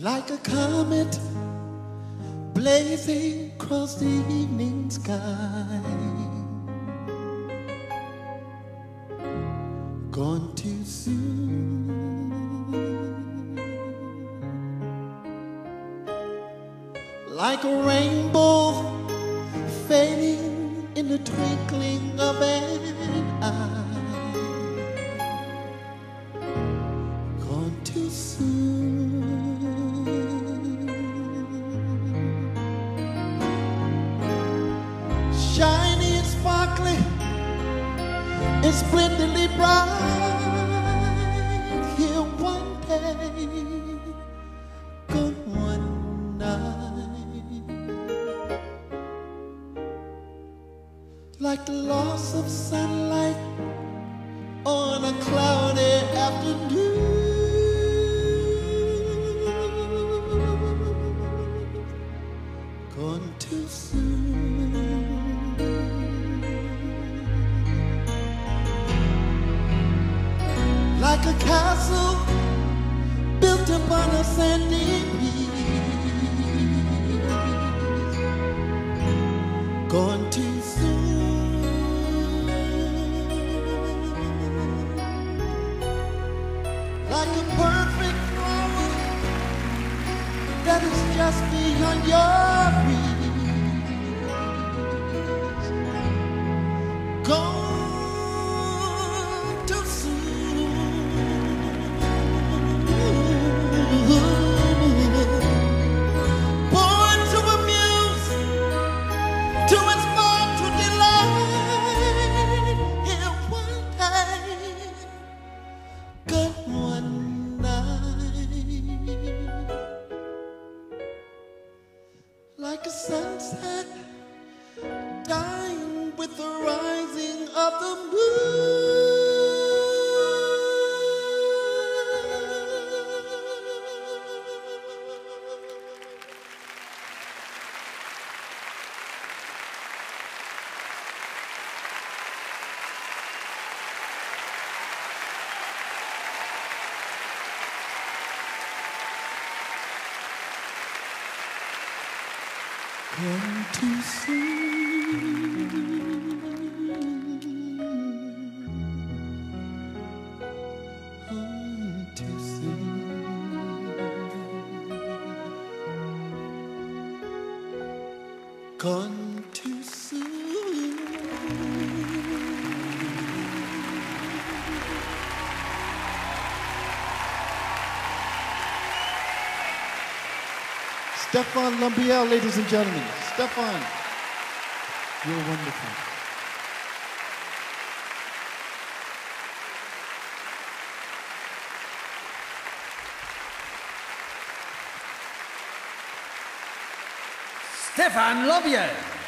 like a comet blazing across the evening sky. Gone too soon. Like a rainbow fading in the twinkling of an eye. And splendidly bright. Here one day, one night. Like the loss of sunlight on a cloudy afternoon. Gone too soon. Like a castle built upon a sandy beach. Gone too soon. Like a perfect flower that is just beyond your reach. Sunset, dying with the rising of the moon. Come too soon. Come too soon. Gone too soon. Stéphane Lambiel, ladies and gentlemen. Stéphane, you're wonderful. Stéphane Lambiel.